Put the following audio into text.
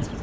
that.